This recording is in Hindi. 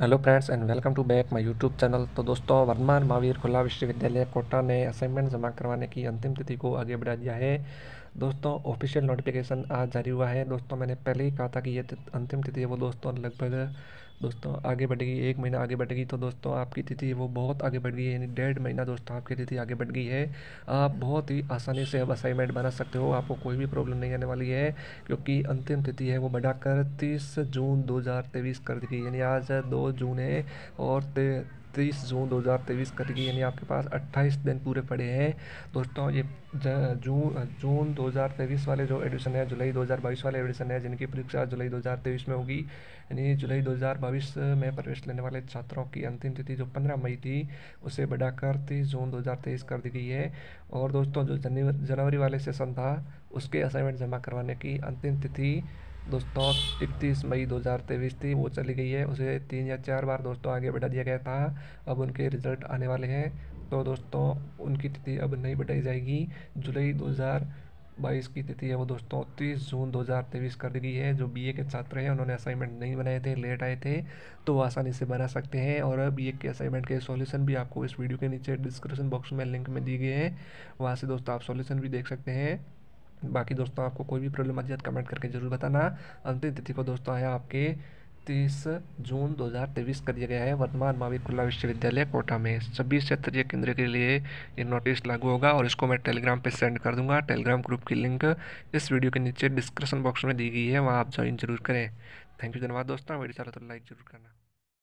Hello friends and welcome to back my YouTube channel तो दोस्तों वर्धमान महावीर खुला विश्वविद्यालय कोटा ने असाइनमेंट जमा करवाने की अंतिम तिथि को आगे बढ़ा दिया है। दोस्तों ऑफिशियल नोटिफिकेशन आज जारी हुआ है। दोस्तों, मैंने पहले ही कहा था कि ये अंतिम तिथि है। वो दोस्तों लगभग दोस्तों, आगे बढ़ेगी एक महीना आगे बढ़ेगी तो दोस्तों, आपकी तिथि वो बहुत आगे बढ़ गई है, यानी डेढ़ महीना दोस्तों, आपकी तिथि आगे बढ़ गई है। आप बहुत ही आसानी से अब असाइनमेंट बना सकते हो, आपको कोई भी प्रॉब्लम नहीं आने वाली है, क्योंकि अंतिम तिथि है वो बढ़ाकर तीस जून दो हज़ार तेईस कर दी गई, यानी आज दो जून है और तेईस जून 2023 करेगी यानी आपके पास 28 दिन पूरे पड़े हैं। दोस्तों, ये जून जून 2023 वाले जो एडिशन है, जुलाई 2022 वाले एडिशन है, जिनकी परीक्षा जुलाई 2023 में होगी, यानी जुलाई 2022 में प्रवेश लेने वाले छात्रों की अंतिम तिथि जो 15 मई थी, उसे बढ़ाकर तीस जून 2023 कर दी गई है। और दोस्तों, जो जनवरी वाले सेशन था, उसके असाइनमेंट जमा करवाने की अंतिम तिथि दोस्तों, इकतीस मई 2023 थी, वो चली गई है, उसे तीन या चार बार दोस्तों आगे बढ़ा दिया गया था, अब उनके रिज़ल्ट आने वाले हैं। तो दोस्तों, उनकी तिथि अब नहीं बढ़ाई जाएगी, जुलाई 2022 की तिथि है वो दोस्तों, तीस जून 2023 कर दी गई है, जो बीए के छात्र हैं, उन्होंने असाइनमेंट नहीं बनाए थे लेट आए थे तो आसानी से बना सकते हैं, और बी के असाइनमेंट के सॉल्यूशन भी आपको इस वीडियो के नीचे डिस्क्रिप्शन बॉक्स में लिंक में दिए गए हैं, वहाँ से दोस्तों आप सॉल्यूशन भी देख सकते हैं। बाकी दोस्तों, आपको कोई भी प्रॉब्लम आती है तो कमेंट करके ज़रूर बताना। अंतिम तिथि को दोस्तों, आया आपके तीस जून 2023 कर दिया गया है, वर्तमान महावीर खुला विश्वविद्यालय, कोटा में। सभी क्षेत्रीय केंद्र के लिए ये नोटिस लागू होगा और इसको मैं टेलीग्राम पे सेंड कर दूँगा। टेलीग्राम ग्रुप की लिंक इस वीडियो के नीचे डिस्क्रिप्शन बॉक्स में दी गई है, वहाँ आप ज्वाइन ज़रूर करें। थैंक यू धन्यवाद दोस्तों। वीडियो चला तो लाइक ज़रूर करना।